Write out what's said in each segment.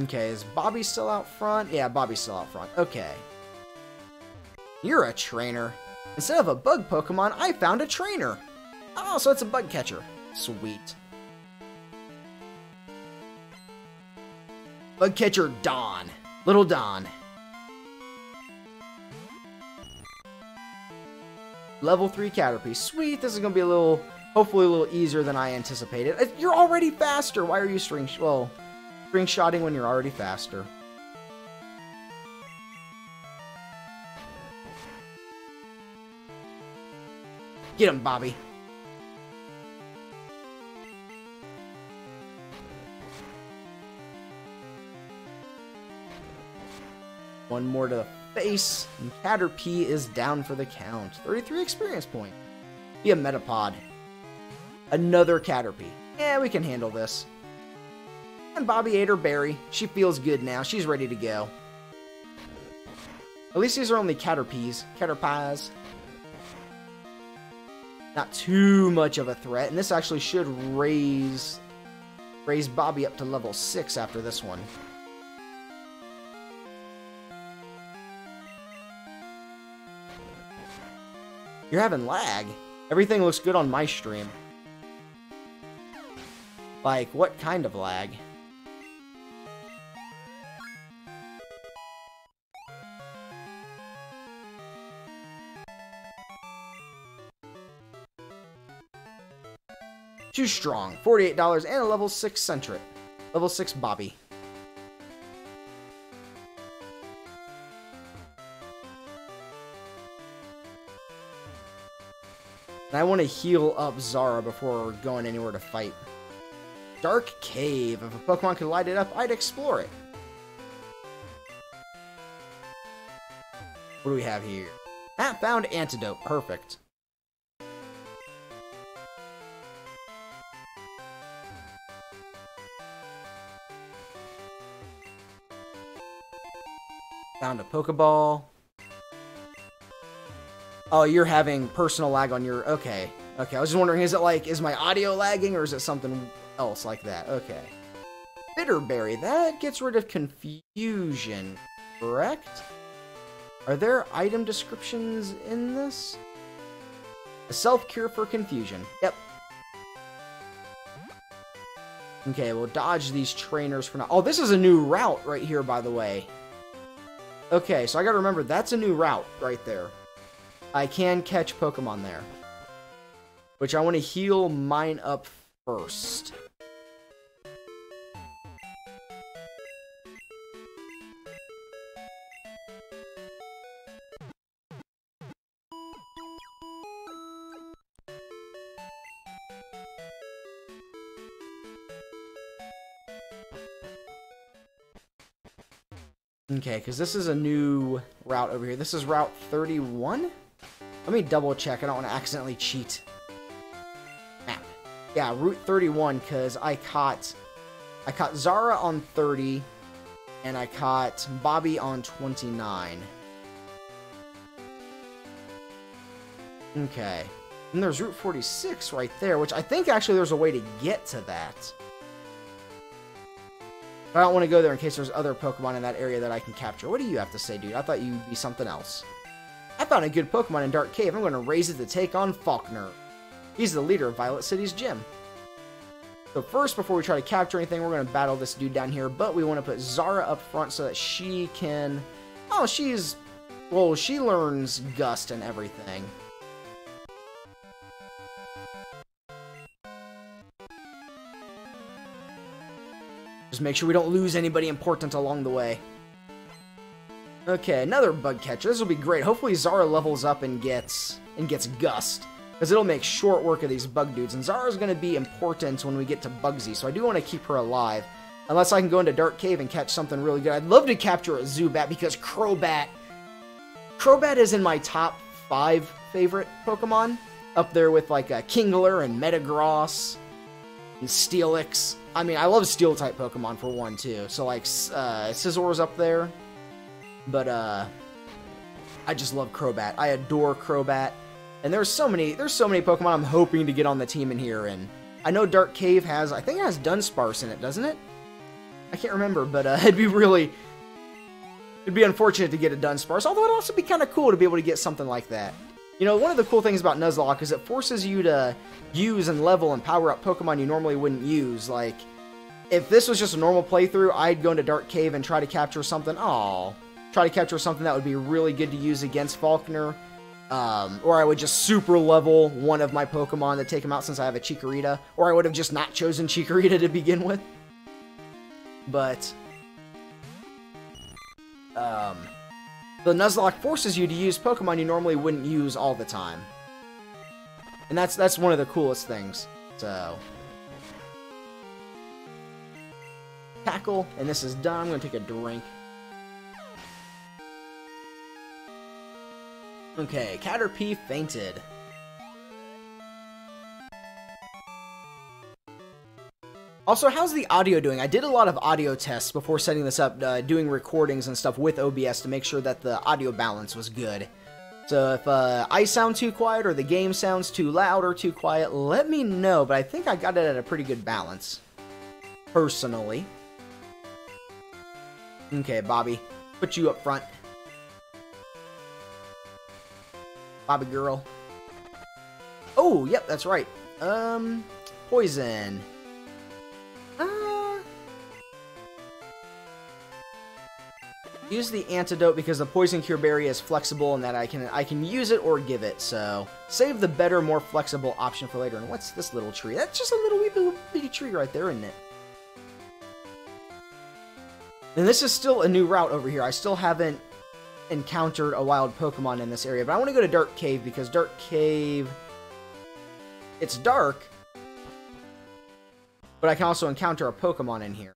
Okay, is Bobby still out front? Yeah, Bobby's still out front. Okay. You're a trainer. Instead of a bug Pokemon, I found a trainer. Oh, so it's a bug catcher. Sweet. Bug catcher Don. Little Don. Level 3 Caterpie. Sweet, this is going to be a little, hopefully a little easier than I anticipated. You're already faster. Why are you string, well, string shotting when you're already faster? Get him, Bobby. One more to the face, and Caterpie is down for the count. 33 experience point. Be a Metapod. Another Caterpie. Yeah, we can handle this. And Bobby ate her berry. She feels good now. She's ready to go. At least these are only Caterpies. Caterpies. Not too much of a threat, and this actually should raise raise Bobby up to level 6 after this one. You're having lag. Everything looks good on my stream. Like, what kind of lag? Too strong. $48 and a level 6 Sentret. Level 6 Bobby. And I want to heal up Zara before going anywhere to fight. Dark Cave. If a Pokemon could light it up, I'd explore it. What do we have here? Ah, found antidote. Perfect. Found a Pokeball. Oh, you're having personal lag on your... Okay. Okay, I was just wondering, is it like, is my audio lagging or is it something else like that? Okay. Bitterberry, that gets rid of confusion, correct? Are there item descriptions in this? A self-cure for confusion. Yep. Okay, we'll dodge these trainers for now. Oh, this is a new route right here, by the way. Okay, so I gotta remember, that's a new route right there. I can catch Pokemon there. Which I want to heal mine up first. Okay, because this is a new route over here. This is Route 31? Let me double check. I don't want to accidentally cheat. Map. Yeah, Route 31, because I caught... I caught Zara on 30, and I caught Bobby on 29. Okay. And there's Route 46 right there, which I think actually there's a way to get to that. But I don't want to go there in case there's other Pokemon in that area that I can capture. What do you have to say, dude? I thought you'd be something else. I found a good Pokemon in Dark Cave. I'm going to raise it to take on Falkner. He's the leader of Violet City's gym. So first, before we try to capture anything, we're going to battle this dude down here. But we want to put Zara up front so that she can... Oh, she's... Well, she learns Gust and everything. Just make sure we don't lose anybody important along the way. Okay, another bug catcher. This will be great. Hopefully Zara levels up and gets and gets Gust. Because it'll make short work of these bug dudes. And Zara's going to be important when we get to Bugsy, so I do want to keep her alive. Unless I can go into Dark Cave and catch something really good. I'd love to capture a Zubat because Crobat... Crobat is in my top five favorite Pokemon. Up there with like a Kingler and Metagross and Steelix. I mean, I love Steel-type Pokemon for one, too. So, like, uh, Scizor's up there. But, uh, I just love Crobat. I adore Crobat. And there's so many, there's so many Pokemon I'm hoping to get on the team in here. And I know Dark Cave has, I think it has Dunsparce in it, doesn't it? I can't remember, but uh, it'd be really... It'd be unfortunate to get a Dunsparce, although it'd also be kind of cool to be able to get something like that. You know, one of the cool things about Nuzlocke is it forces you to use and level and power up Pokemon you normally wouldn't use. Like, if this was just a normal playthrough, I'd go into Dark Cave and try to capture something. Oh, try to capture something that would be really good to use against Falkner. Um, or I would just super level one of my Pokemon to take him out since I have a Chikorita. Or I would have just not chosen Chikorita to begin with. But... Um, the Nuzlocke forces you to use Pokemon you normally wouldn't use all the time. And that's that's one of the coolest things. So... Tackle, and this is done. I'm to take a drink. Okay, Caterpie fainted. Also, how's the audio doing? I did a lot of audio tests before setting this up, uh, doing recordings and stuff with OBS to make sure that the audio balance was good. So if uh, I sound too quiet or the game sounds too loud or too quiet, let me know, but I think I got it at a pretty good balance. Personally. Okay, Bobby. Put you up front. Bobby girl. Oh, yep, that's right. Um, poison. Use the antidote because the poison cure berry is flexible and that I can I can use it or give it. So save the better, more flexible option for later. And what's this little tree? That's just a little wee bitty, bitty tree right there, isn't it? And this is still a new route over here. I still haven't encountered a wild Pokemon in this area. But I want to go to Dark Cave because Dark Cave... It's dark, but I can also encounter a Pokemon in here.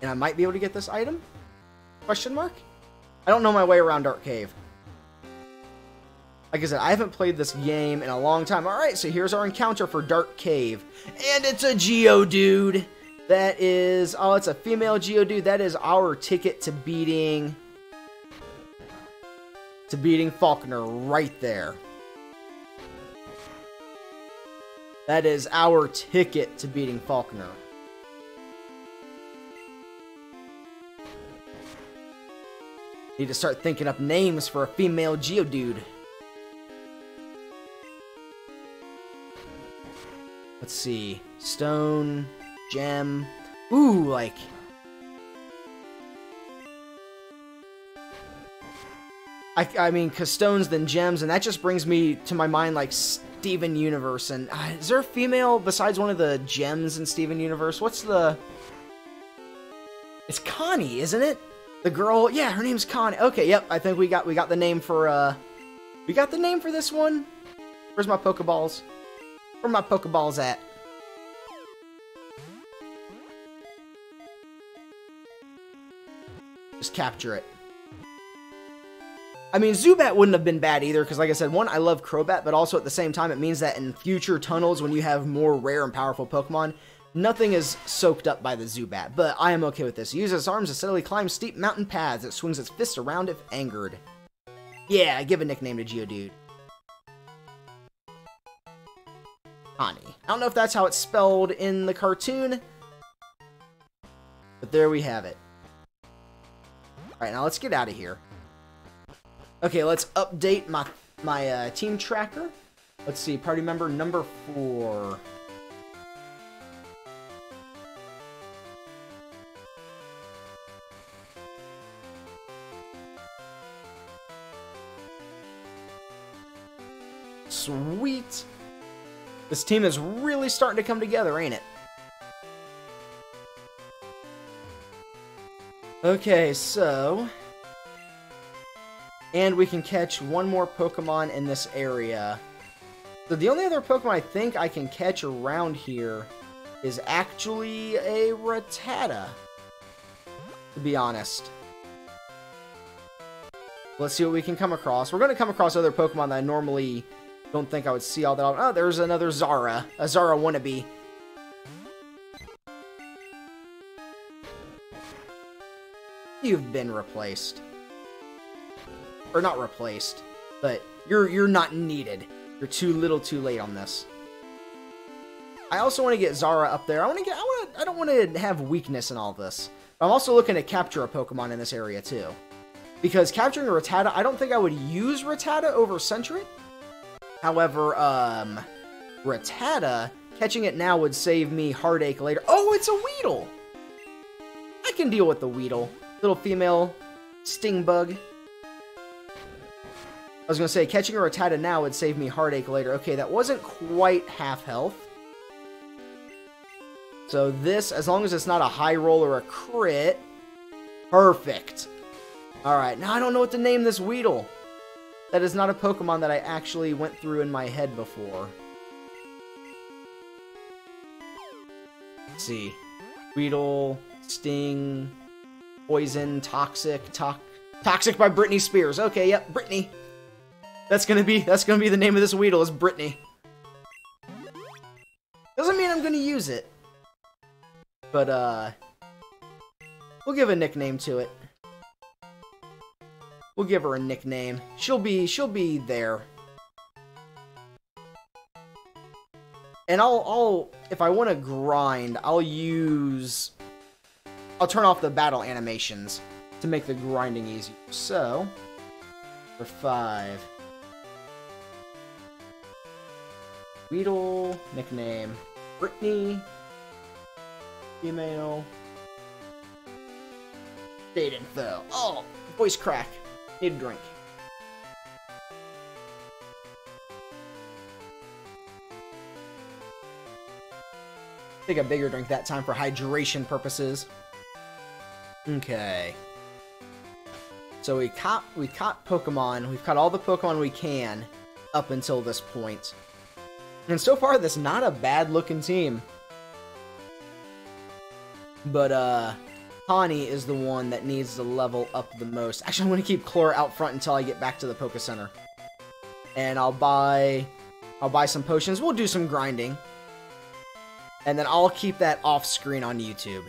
And I might be able to get this item? Question mark? I don't know my way around Dark Cave. Like I said, I haven't played this game in a long time. Alright, so here's our encounter for Dark Cave. And it's a Geodude! That is, oh, it's a female Geodude. That is our ticket to beating, to beating Falkner right there. That is our ticket to beating Falkner. Need to start thinking up names for a female Geodude. Let's see. Stone gem. Ooh, like... I, I mean, cause stones, then gems, and that just brings me to my mind, like, Steven Universe, and uh, is there a female besides one of the gems in Steven Universe? What's the... It's Connie, isn't it? The girl, yeah, her name's Connie. Okay, yep, I think we got we got the name for, uh... We got the name for this one? Where's my Pokeballs? Where my Pokeballs at? Just capture it. I mean, Zubat wouldn't have been bad either, because like I said, one, I love Crobat, but also at the same time, it means that in future tunnels, when you have more rare and powerful Pokemon, nothing is soaked up by the Zubat. But I am okay with this. It uses its arms to steadily climb steep mountain paths. It swings its fists around if angered. Yeah, give a nickname to Geodude. Connie. I don't know if that's how it's spelled in the cartoon, but there we have it. Alright, now let's get out of here. Okay, let's update my, my uh, team tracker. Let's see, party member number four. Sweet. This team is really starting to come together, ain't it? Okay, so... And we can catch one more Pokemon in this area. So the only other Pokemon I think I can catch around here is actually a Rattata. To be honest. Let's see what we can come across. We're going to come across other Pokemon that I normally don't think I would see all that. Oh, there's another Zara. A Zara wannabe. You've been replaced. Or not replaced, but you're you're not needed. You're too little too late on this. I also want to get Zara up there. I want to get. I want. I don't want to have weakness in all this. I'm also looking to capture a Pokemon in this area too, because capturing a Rattata, I don't think I would use Rattata over Sentret. However, um, Rattata catching it now would save me heartache later. Oh, it's a Weedle. I can deal with the Weedle, little female sting bug. I was gonna say, catching a Rattata now would save me heartache later. Okay, that wasn't quite half health. So this, as long as it's not a high roll or a crit, perfect. Alright, now I don't know what to name this Weedle. That is not a Pokemon that I actually went through in my head before. Let's see. Weedle, Sting, Poison, Toxic, to Toxic by Britney Spears. Okay, yep, Britney. That's gonna be that's gonna be the name of this Weedle is Britney. Doesn't mean I'm gonna use it. But, uh... We'll give a nickname to it. We'll give her a nickname. She'll be, she'll be there. And I'll, I'll, if I want to grind, I'll use, I'll turn off the battle animations to make the grinding easier. So, for five, Weedle, nickname, Brittany, Email. Date info. Oh, voice crack. Need a drink. Take a bigger drink that time for hydration purposes. Okay. So we caught we caught Pokemon. We've caught all the Pokemon we can up until this point. And so far, that's not a bad looking team. But, uh, Connie is the one that needs to level up the most. Actually, I'm going to keep Chlor out front until I get back to the Poke Center. And I'll buy... I'll buy some potions. We'll do some grinding. And then I'll keep that off screen on YouTube.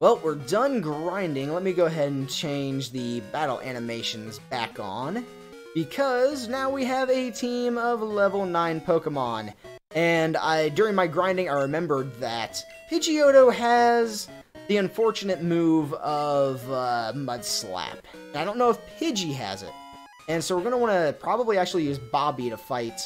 Well, we're done grinding. Let me go ahead and change the battle animations back on. Because now we have a team of level 9 Pokemon. And I, during my grinding, I remembered that Pidgeotto has the unfortunate move of uh, Mud Slap. And I don't know if Pidgey has it. And so we're going to want to probably actually use Bobby to fight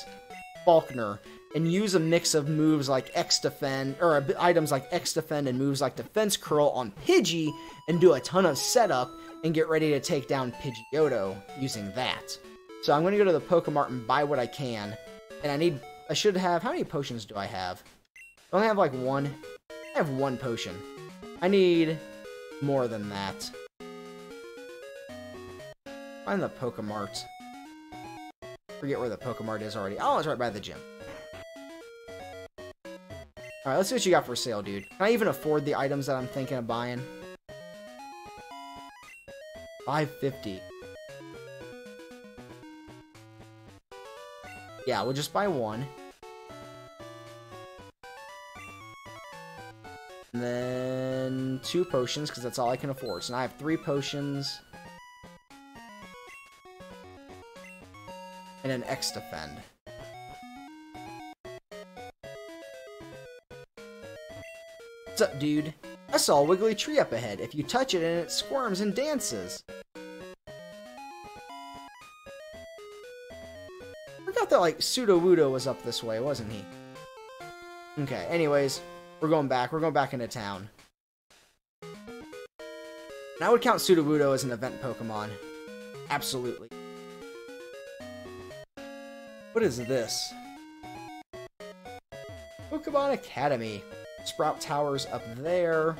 Falkner and use a mix of moves like X Defend, or items like X Defend and moves like Defense Curl on Pidgey and do a ton of setup and get ready to take down Pidgeotto using that. So I'm going to go to the Pokemart and buy what I can. And I need I should have... How many potions do I have? I only have, like, one. I have one potion. I need more than that. Find the Pokemart. Forget where the Pokemart is already. Oh, it's right by the gym. Alright, let's see what you got for sale, dude. Can I even afford the items that I'm thinking of buying? 550 Yeah, we'll just buy one. Then two potions, because that's all I can afford. So now I have three potions. And an X defend. What's up, dude? I saw a wiggly tree up ahead. If you touch it and it squirms and dances. I forgot that, like, Sudowoodo was up this way, wasn't he? Okay, anyways, we're going back. We're going back into town. And I would count Sudowoodo as an event Pokemon. Absolutely. What is this? Pokemon Academy. Sprout Tower's up there.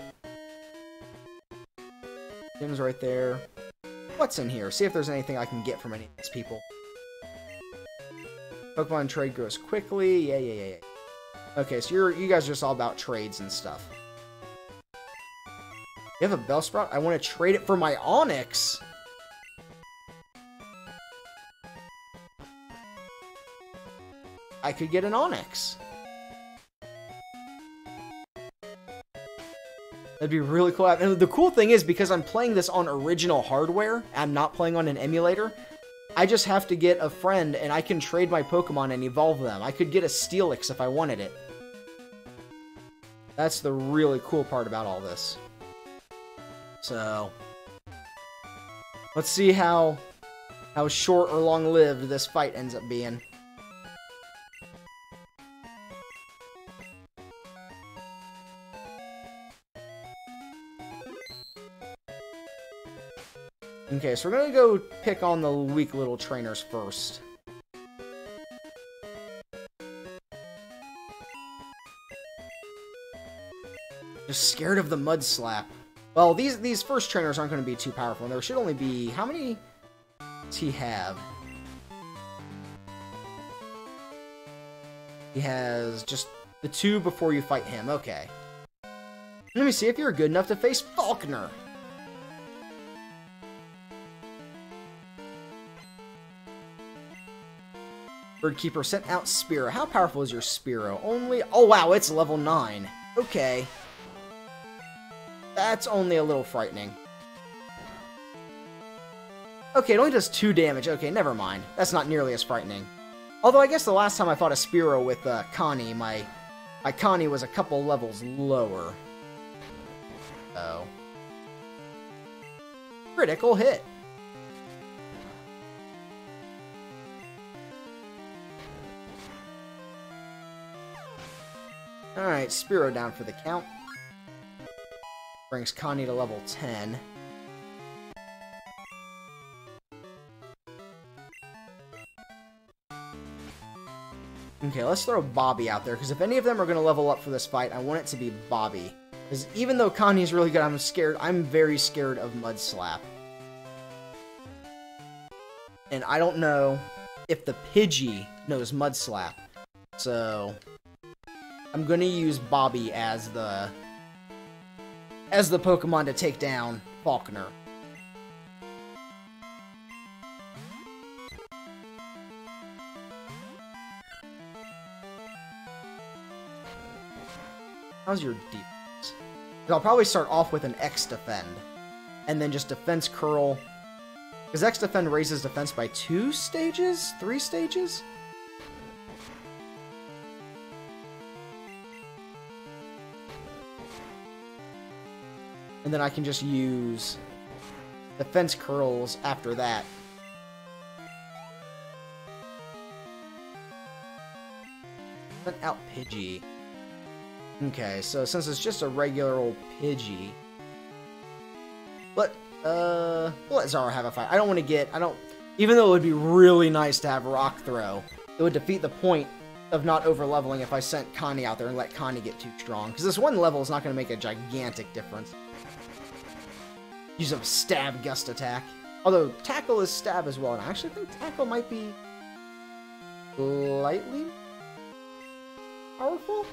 Gym's right there. What's in here? See if there's anything I can get from any of these people. Pokemon trade grows quickly. Yeah, yeah, yeah, yeah. Okay, so you're you guys are just all about trades and stuff. You have a Bellsprout? I want to trade it for my Onix. I could get an Onix. That'd be really cool. And the cool thing is, because I'm playing this on original hardware, I'm not playing on an emulator, I just have to get a friend and I can trade my Pokemon and evolve them. I could get a Steelix if I wanted it. That's the really cool part about all this. So, let's see how how short or long-lived this fight ends up being. Okay, so we're gonna go pick on the weak little trainers first. Just scared of the mud slap. Well, these these first trainers aren't going to be too powerful. There should only be... How many does he have? He has just the two before you fight him. Okay. Let me see if you're good enough to face Falkner. Birdkeeper sent out Spearow. How powerful is your Spearow? Only... Oh, wow, it's level 9. Okay. That's only a little frightening. Okay, it only does 2 damage. Okay, never mind. That's not nearly as frightening. Although I guess the last time I fought a Spearow with uh, Connie, my, my Connie was a couple levels lower. Oh. Critical hit. Alright, Spearow down for the count. Brings Connie to level 10. Okay, let's throw Bobby out there, because if any of them are going to level up for this fight, I want it to be Bobby. Because even though Connie's really good, I'm scared. I'm very scared of Mud Slap. And I don't know if the Pidgey knows Mud Slap. So, I'm gonna use Bobby as the as the Pokemon to take down Falkner. How's your defense? I'll probably start off with an X defend, and then just defense curl. Because X defend raises defense by two stages, three stages. And then I can just use defense curls after that. Sent out Pidgey. Okay, so since it's just a regular old Pidgey, let uh let Zara have a fight. I don't want to get I don't even though it would be really nice to have Rock Throw, it would defeat the point of not over leveling if I sent Connie out there and let Connie get too strong. Because this one level is not going to make a gigantic difference. Use a stab gust attack. Although tackle is stab as well, and I actually think tackle might be slightly powerful.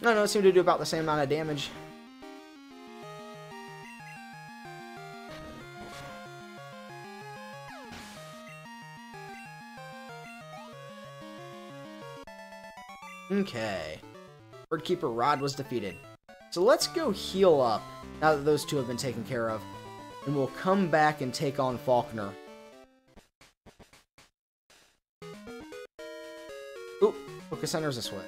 No, no, it seemed to do about the same amount of damage. Okay. Birdkeeper Rod was defeated. So let's go heal up, now that those two have been taken care of. And we'll come back and take on Falkner. Oop, focus center's this way.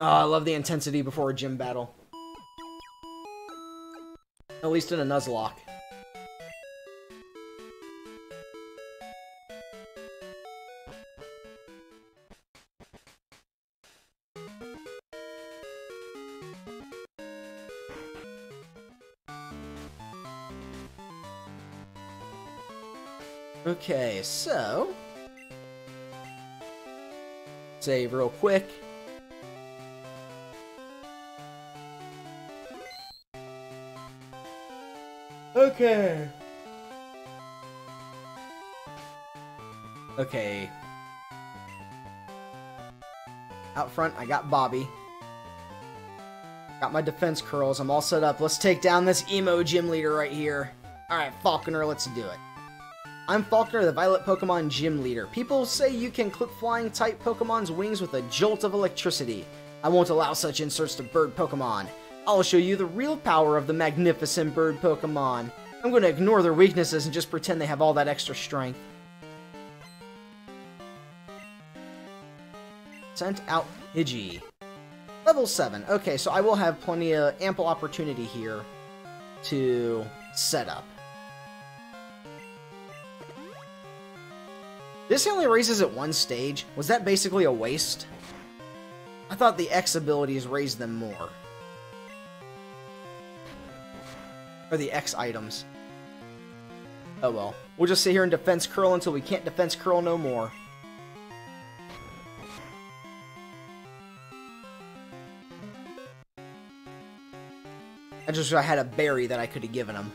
Oh, I love the intensity before a gym battle. At least in a Nuzlocke. Okay, so... Save real quick. Okay. Okay. Out front, I got Bobby. Got my defense curls. I'm all set up. Let's take down this emo gym leader right here. Alright, Falconer, let's do it. I'm Falkner, the Violet Pokemon Gym Leader. People say you can clip flying type Pokemon's wings with a jolt of electricity. I won't allow such inserts to bird Pokemon. I'll show you the real power of the magnificent bird Pokemon. I'm going to ignore their weaknesses and just pretend they have all that extra strength. Sent out Pidgey. Level 7. Okay, so I will have plenty of ample opportunity here to set up. This only raises at one stage. Was that basically a waste? I thought the X abilities raised them more. Or the X items. Oh well. We'll just sit here and defense curl until we can't defense curl no more. I just wish I had a berry that I could have given him.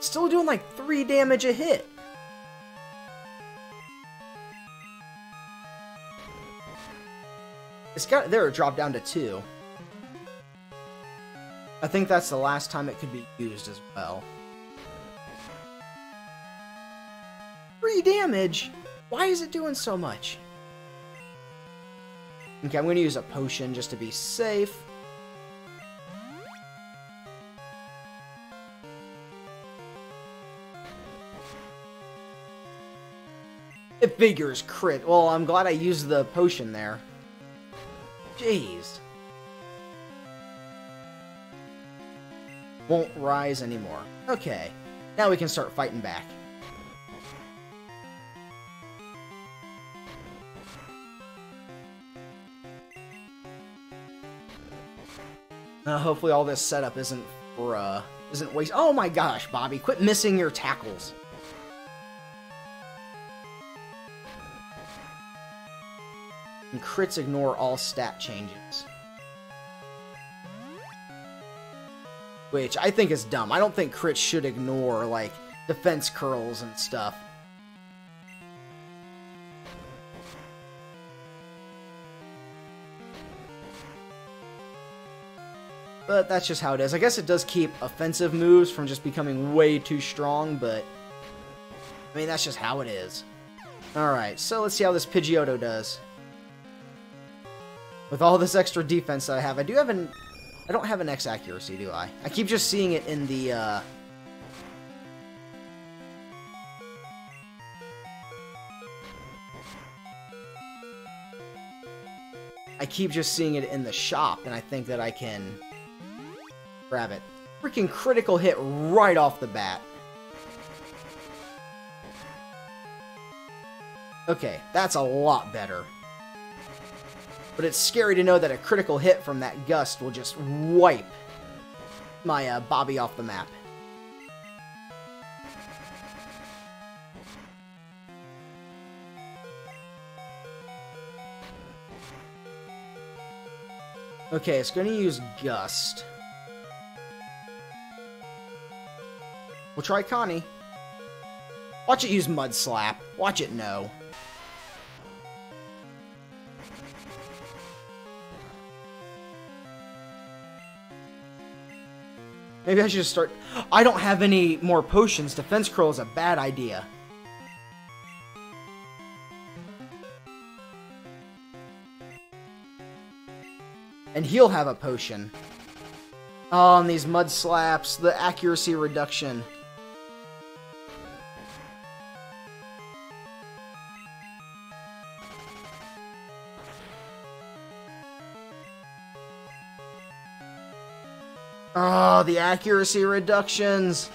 Still doing like 3 damage a hit. It's got there it dropped down to 2. I think that's the last time it could be used as well. 3 damage? Why is it doing so much? Okay, I'm going to use a potion just to be safe. It figures crit. Well, I'm glad I used the potion there. Jeez. Won't rise anymore. Okay. Now we can start fighting back. Uh, hopefully all this setup isn't for, uh, isn't waste- Oh my gosh, Bobby, quit missing your tackles. And crits ignore all stat changes. Which I think is dumb. I don't think crits should ignore, like, defense curls and stuff. But that's just how it is. I guess it does keep offensive moves from just becoming way too strong, but... I mean, that's just how it is. Alright, so let's see how this Pidgeotto does. With all this extra defense that I have, I do have an... I don't have an X accuracy, do I? I keep just seeing it in the, uh... I keep just seeing it in the shop, and I think that I can grab it. Freaking critical hit right off the bat. Okay, that's a lot better but it's scary to know that a critical hit from that gust will just wipe my uh, Bobby off the map. Okay, it's going to use Gust. We'll try Connie. Watch it use Mud Slap. Watch it know. Maybe I should just start... I don't have any more potions. Defense Curl is a bad idea. And he'll have a potion. Oh, and these mud slaps, the accuracy reduction. The accuracy reductions.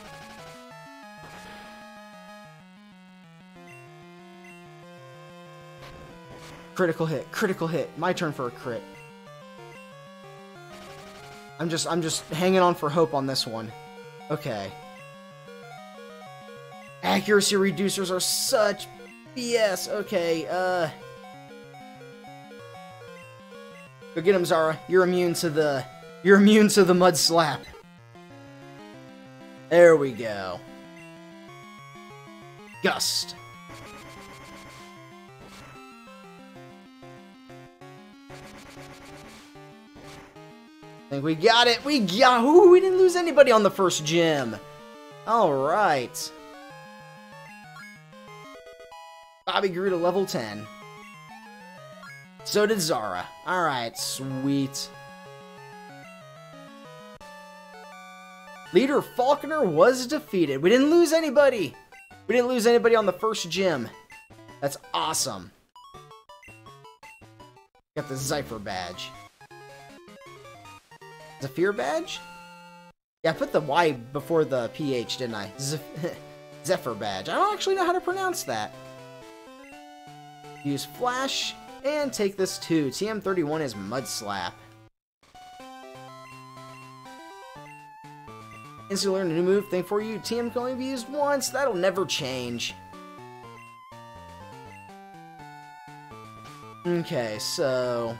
Critical hit, critical hit. My turn for a crit. I'm just I'm just hanging on for hope on this one. Okay. Accuracy reducers are such BS. Okay, uh Go get him, Zara. You're immune to the you're immune to the mud slap. There we go. Gust. I think we got it. We got. Ooh, we didn't lose anybody on the first gym. Alright. Bobby grew to level 10. So did Zara. Alright, sweet. Leader Falconer was defeated. We didn't lose anybody. We didn't lose anybody on the first gym. That's awesome. Got the Zephyr badge. Zephyr badge? Yeah, I put the Y before the PH, didn't I? Zephyr badge. I don't actually know how to pronounce that. Use Flash, and take this too. TM31 is Mud Slap. Instantly learn a new move thing for you. TM can only be used once. That'll never change. Okay, so...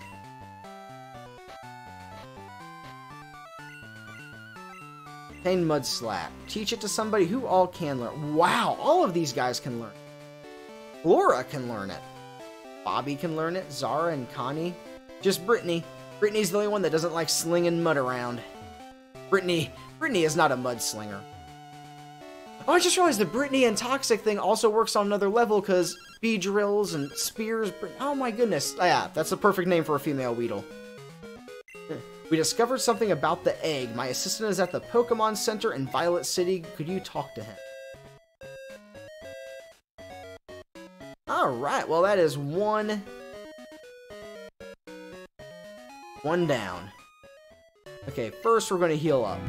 Pain Mud Slap. Teach it to somebody who all can learn. Wow, all of these guys can learn. Laura can learn it. Bobby can learn it. Zara and Connie. Just Brittany. Brittany's the only one that doesn't like slinging mud around. Brittany, Brittany is not a mudslinger. Oh, I just realized the Brittany and Toxic thing also works on another level because Beedrills and Spears. Oh my goodness. Oh, yeah, that's the perfect name for a female Weedle. Hmm. We discovered something about the egg. My assistant is at the Pokemon Center in Violet City. Could you talk to him? Alright, well that is one... One down. Okay, first we're going to heal up.